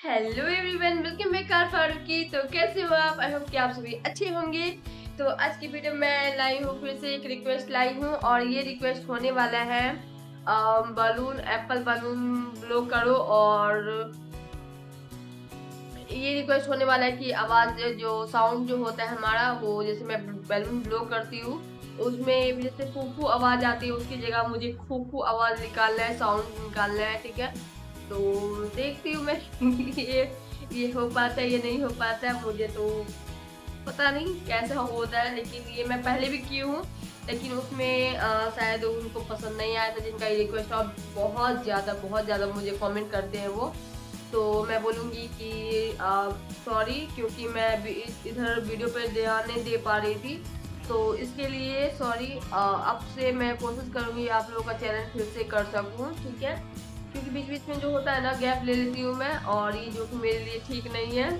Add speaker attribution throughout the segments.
Speaker 1: Hello everyone welcome back कार फारूकी तो कैसे हो आप? आई होप कि आप सभी अच्छे होंगे। तो आज की वीडियो में लाई हूँ, फिर से एक रिक्वेस्ट लाई हूँ और ये रिक्वेस्ट होने वाला है बलून एप्पल बलून ब्लो करो और ये रिक्वेस्ट होने वाला है कि आवाज़ जो साउंड जो होता है हमारा, वो जैसे मैं बैलून ब्लो करती हूँ, उसमें जैसे फूफू आवाज़ आती है, उसकी जगह मुझे फूफू आवाज़ निकालना है साउंड निकालना है, ठीक है? तो देखती हूँ मैं ये ये हो पाता है, ये नहीं हो पाता है, मुझे तो पता नहीं कैसा होता है, लेकिन ये मैं पहले भी की हूँ, लेकिन उसमें शायद उनको पसंद नहीं आया था, जिनका रिक्वेस्ट और बहुत ज़्यादा बहुत ज़्यादा मुझे कमेंट करते हैं वो। तो मैं बोलूँगी कि सॉरी क्योंकि मैं इधर वीडियो पर ध्यान नहीं दे पा रही थी। तो इसके लिए सॉरी अब से मैं कोशिश करूँगी आप लोगों का चैनल फिर से कर सकूँ, ठीक है? क्योंकि बीच बीच में जो होता है ना गैप ले लेती हूँ मैं और ये जो कि मेरे लिए ठीक नहीं है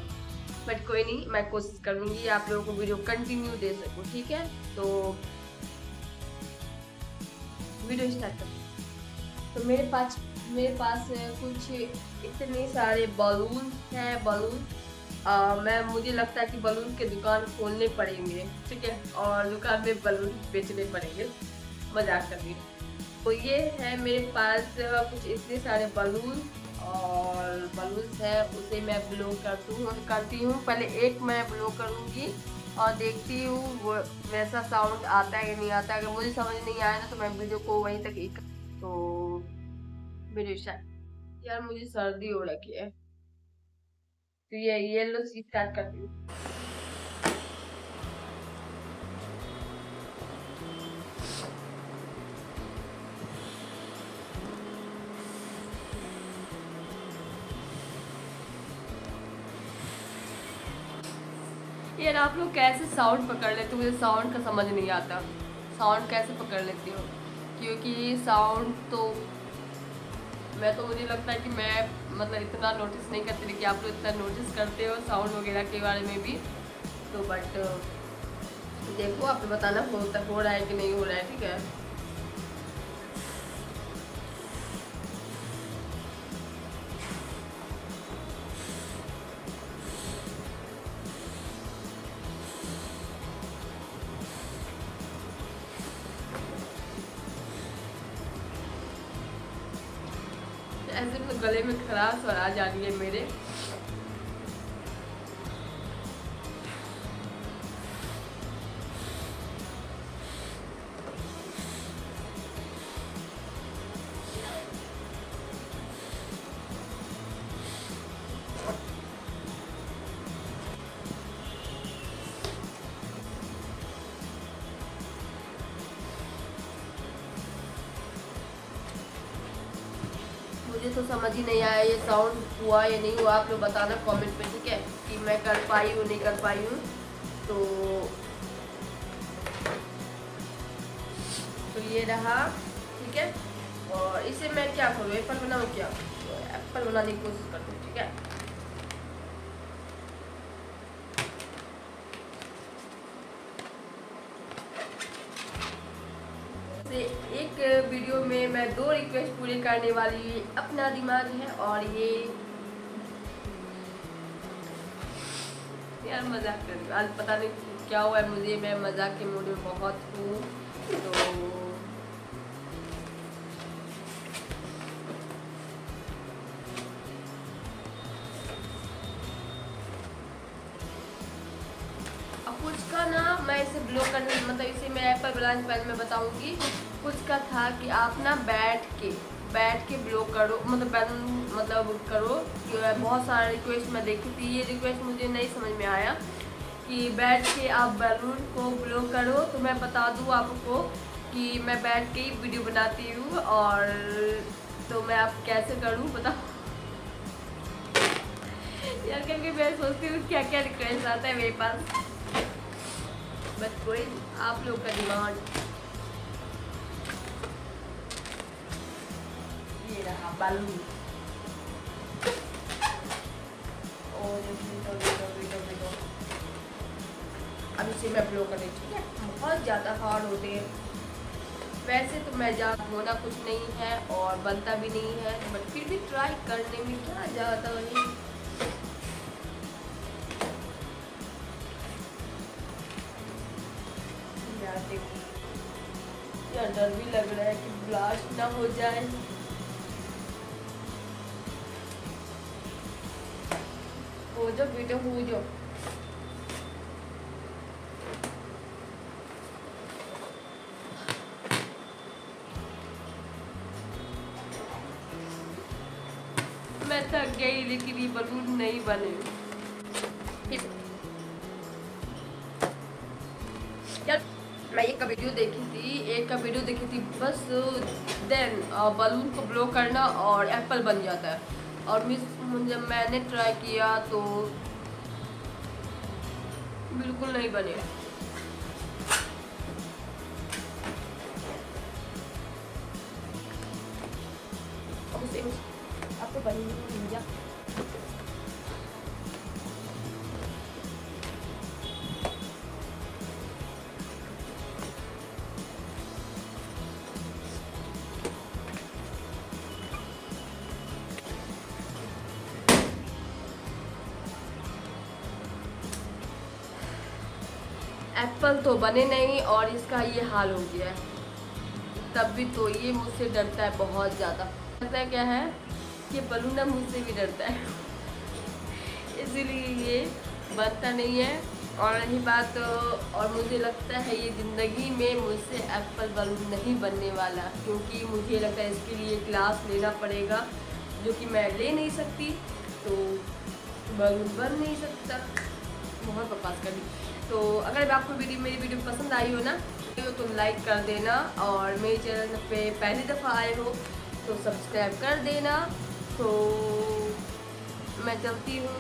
Speaker 1: बट कोई नहीं मैं कोशिश करूँगी आप लोगों को वीडियो कंटिन्यू दे सकूँ ठीक है? तो वीडियो स्टार्ट कर। तो मेरे पास मेरे पास कुछ इतने सारे बलून हैं बलून आ, मैं मुझे लगता है कि बलून के दुकान खोलने पड़ेंगे ठीक है? और दुकान में बलून बेचने पड़ेंगे। मज़ाक कर रही तो ये है मेरे पास कुछ इतने सारे बलून और बलून्स है, उसे मैं ब्लो करती हूँ करती हूँ। पहले एक मैं ब्लो करूँगी और देखती हूँ वैसा साउंड आता है या नहीं आता अगर मुझे समझ नहीं आया ना तो मैं वीडियो को वहीं तक एक तो वीडियो स्टार्ट यार मुझे सर्दी हो रखी है। तो ये येलो स्टार्ट करती हूँ। यार आप लोग कैसे साउंड पकड़ लेते हो? मुझे साउंड का समझ नहीं आता। साउंड कैसे पकड़ लेती हो? क्योंकि साउंड तो मैं तो मुझे लगता है कि मैं मतलब इतना नोटिस नहीं करती कि आप लोग इतना नोटिस करते हो साउंड वगैरह के बारे में भी। तो बट देखो, आप बताना होता हो रहा है कि नहीं हो रहा है, ठीक है? ऐसे तो गले में खराश और आ जा रही है मेरे। मुझे तो समझ ही नहीं आया ये साउंड हुआ या नहीं हुआ। आप लोग बताना कमेंट पे, ठीक है? कि मैं कर पाई हूँ, नहीं कर पाई हूँ। तो तो ये रहा, ठीक है? और इसे मैं क्या करूँ? एप्पल बनाऊँ क्या? एप्पल बनाने की कोशिश करती हूँ, ठीक है से एक वीडियो में मैं दो रिक्वेस्ट पूरे करने वाली अपना दिमाग है और ये यार मज़ाक कर आज पता नहीं क्या हुआ है मुझे, मैं मज़ाक के मूड में बहुत हूँ तो कुछ का ना मैं इसे ब्लॉक करने मतलब इसे मैं एप्पल ब्रांच पहले मैं बताऊँगी। कुछ का था कि आप ना बैठ के बैठ के ब्लॉक करो मतलब मतलब करो। बहुत सारा रिक्वेस्ट मैं देखी थी। ये रिक्वेस्ट मुझे नहीं समझ में आया कि बैठ के आप बैलून को ब्लॉक करो। तो मैं बता दूँ आपको कि मैं बैठ के ही वीडियो बनाती हूँ और तो मैं आप कैसे करूँ बता यार क्योंकि मैं सोचती हूँ क्या क्या रिक्वेस्ट आता है मेरे पास। बस कोई आप लोग का डिमांड ये रहा बालू और बीटो बीटो बीटो बीटो अब इसे मैं ब्लो कर रही ठीक है बहुत ज़्यादा हार्ड होते हैं। वैसे तो मैं जा, होना कुछ नहीं है और बनता भी नहीं है बट फिर भी ट्राई करने में क्या ज़्यादा नहीं यार देखो यार डर भी लग रहा है कि ब्लास्ट ना हो जाए। जाओ बेटा हो जाओ मैं थक गई लेकिन ये बलून नहीं बने। यार मैं एक का वीडियो देखी थी एक का वीडियो देखी थी बस देन बलून को ब्लो करना और एप्पल बन जाता है। और मिस जब मैंने ट्राई किया तो बिल्कुल नहीं बने। आपको बनी एप्पल तो बने नहीं और इसका ये हाल हो गया है। तब भी तो ये मुझसे डरता है बहुत ज़्यादा। लगता क्या है? कि बलूना मुझसे भी डरता है। इसीलिए ये बनता नहीं है। और रही बात, और मुझे लगता है ये ज़िंदगी में मुझसे एप्पल बलून नहीं बनने वाला, क्योंकि मुझे लगता है इसके लिए क्लास लेना पड़ेगा, जो कि मैं ले नहीं सकती तो बलून बन नहीं सकता। बहुत बकवास कर दी तो अगर आपको वीडियो मेरी वीडियो पसंद आई हो ना तो लाइक कर देना और मेरे चैनल पे पहली दफ़ा आए हो तो सब्सक्राइब कर देना। तो मैं चलती हूँ।